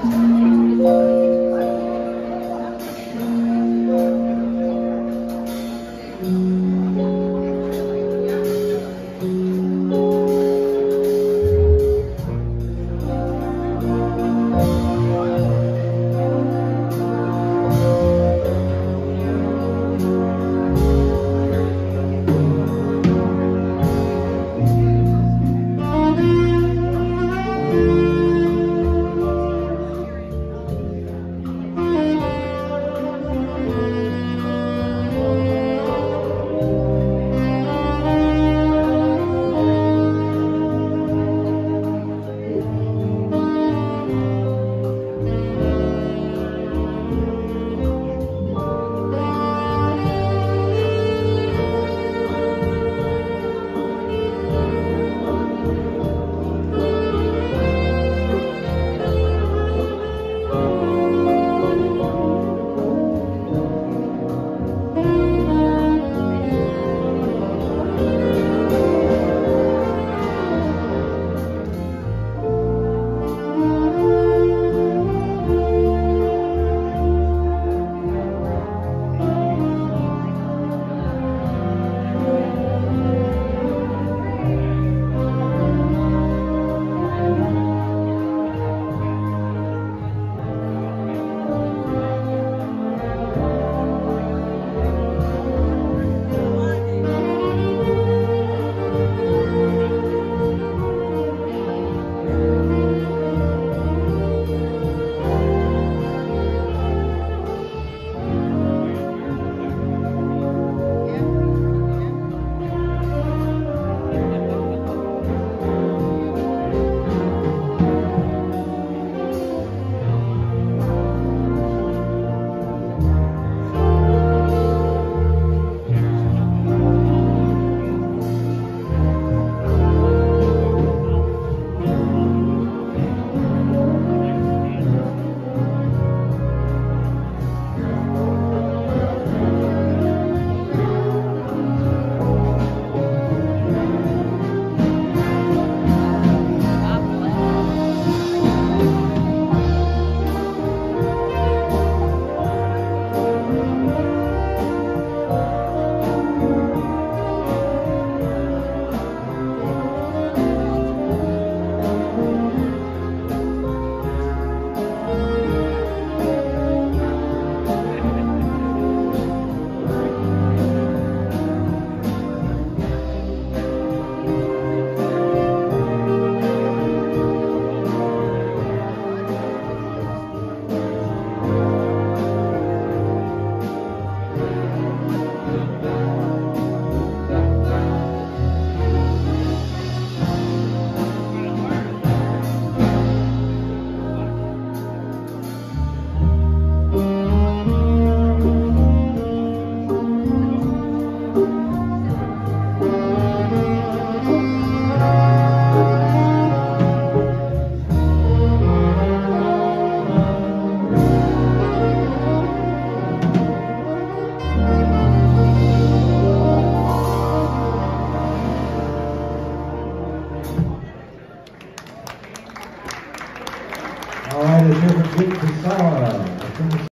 Thank you. mesmo jeito que só.